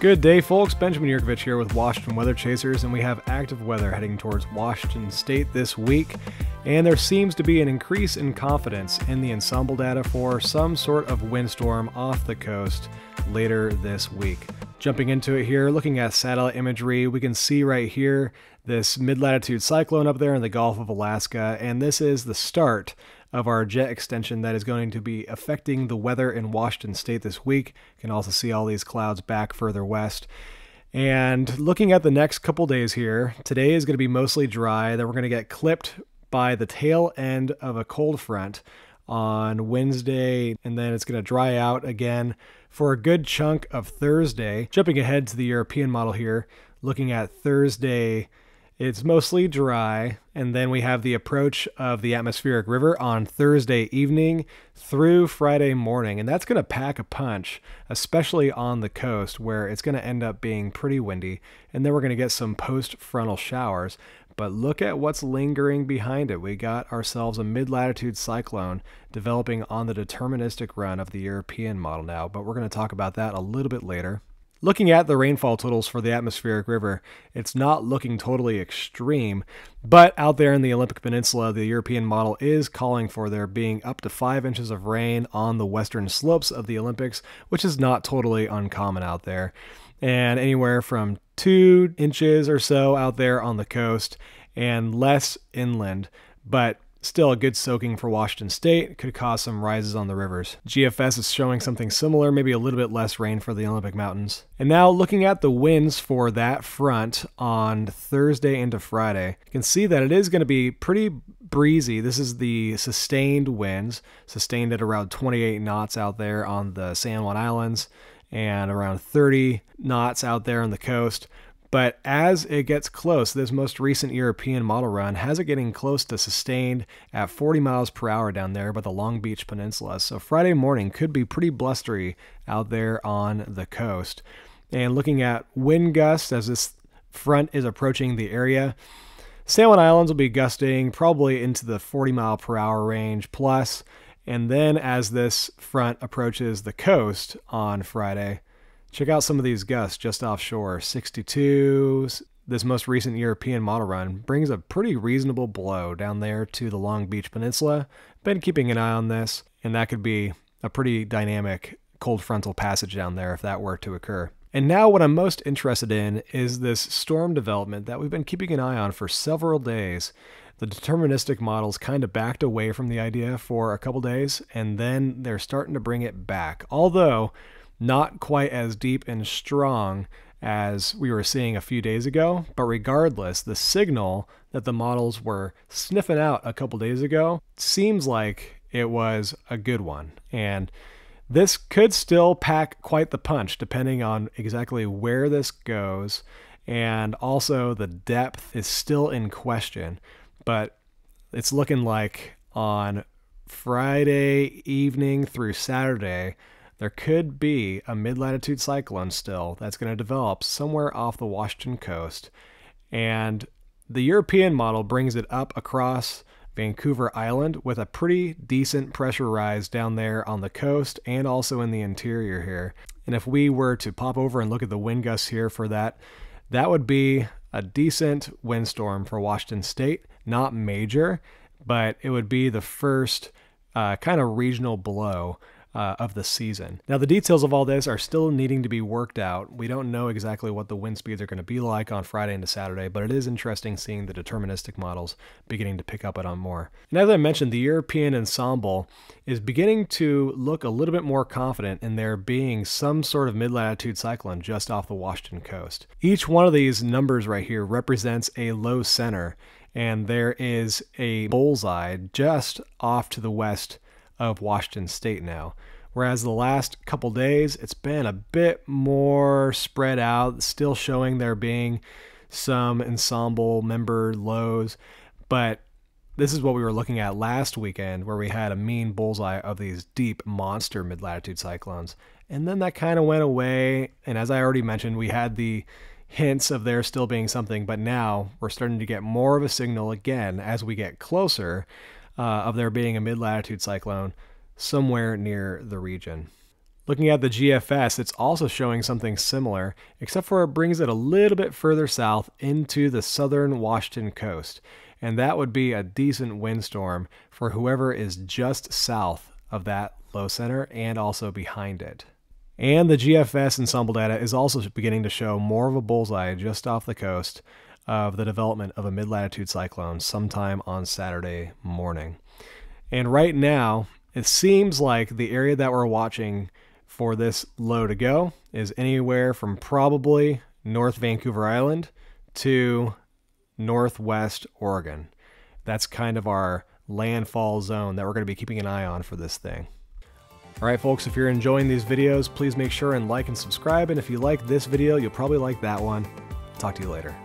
Good day, folks. Benjamin Yurkovich here with Washington Weather Chasers, and we have active weather heading towards Washington State this week. And there seems to be an increase in confidence in the ensemble data for some sort of windstorm off the coast later this week. Jumping into it here, looking at satellite imagery, we can see right here this mid latitude cyclone up there in the Gulf of Alaska, and this is the start of our jet extension that is going to be affecting the weather in Washington state this week. You can also see all these clouds back further west. And looking at the next couple days here, today is going to be mostly dry. Then we're going to get clipped by the tail end of a cold front on Wednesday, and then it's going to dry out again for a good chunk of Thursday. Jumping ahead to the European model here, looking at Thursday it's mostly dry, and then we have the approach of the atmospheric river on Thursday evening through Friday morning, and that's going to pack a punch, especially on the coast where it's going to end up being pretty windy, and then we're going to get some post frontal showers. But look at what's lingering behind it. We got ourselves a mid latitude cyclone developing on the deterministic run of the European model now, but we're going to talk about that a little bit later. Looking at the rainfall totals for the atmospheric river, it's not looking totally extreme, but out there in the Olympic Peninsula, the European model is calling for there being up to 5 inches of rain on the western slopes of the Olympics, which is not totally uncommon out there, and anywhere from 2 inches or so out there on the coast and less inland. But Still a good soaking for Washington State, could cause some rises on the rivers. GFS is showing something similar, maybe a little bit less rain for the Olympic Mountains. And now looking at the winds for that front on Thursday into Friday, you can see that it is going to be pretty breezy. This is the sustained winds, sustained at around 28 knots out there on the San Juan Islands and around 30 knots out there on the coast. But as it gets close, this most recent European model run has it getting close to sustained at 40 miles per hour down there by the Long Beach Peninsula. So Friday morning could be pretty blustery out there on the coast. And looking at wind gusts as this front is approaching the area, San Juan Islands will be gusting probably into the 40 mile per hour range plus. And then as this front approaches the coast on Friday, Check out some of these gusts just offshore 62. This most recent European model run brings a pretty reasonable blow down there to the Long Beach Peninsula. Been keeping an eye on this, and that could be a pretty dynamic cold frontal passage down there if that were to occur. And now, what I'm most interested in is this storm development that we've been keeping an eye on for several days. The deterministic models kind of backed away from the idea for a couple days, and then they're starting to bring it back. Although, not quite as deep and strong as we were seeing a few days ago. But regardless, the signal that the models were sniffing out a couple days ago seems like it was a good one. And this could still pack quite the punch depending on exactly where this goes. And also, the depth is still in question. But it's looking like on Friday evening through Saturday, there could be a mid latitude cyclone still that's going to develop somewhere off the Washington coast. And the European model brings it up across Vancouver Island with a pretty decent pressure rise down there on the coast and also in the interior here. And if we were to pop over and look at the wind gusts here for that, that would be a decent windstorm for Washington State. Not major, but it would be the first uh, kind of regional blow uh, of the season. Now, the details of all this are still needing to be worked out. We don't know exactly what the wind speeds are going to be like on Friday into Saturday, but it is interesting seeing the deterministic models beginning to pick up it on more. And as I mentioned, the European ensemble is beginning to look a little bit more confident in there being some sort of mid latitude cyclone just off the Washington coast. Each one of these numbers right here represents a low center, and there is a bullseye just off to the west of Washington State now. Whereas the last couple days, it's been a bit more spread out, still showing there being some ensemble member lows. But this is what we were looking at last weekend, where we had a mean bullseye of these deep monster mid latitude cyclones. And then that kind of went away. And as I already mentioned, we had the hints of there still being something, but now we're starting to get more of a signal again as we get closer uh, of there being a mid latitude cyclone somewhere near the region. Looking at the GFS, it's also showing something similar, except for it brings it a little bit further south into the southern Washington coast. And that would be a decent windstorm for whoever is just south of that low center and also behind it. And the GFS ensemble data is also beginning to show more of a bullseye just off the coast of the development of a mid latitude cyclone sometime on Saturday morning. And right now, it seems like the area that we're watching for this low to go is anywhere from probably North Vancouver Island to Northwest Oregon. That's kind of our landfall zone that we're going to be keeping an eye on for this thing. All right, folks, if you're enjoying these videos, please make sure and like and subscribe. And if you like this video, you'll probably like that one. Talk to you later.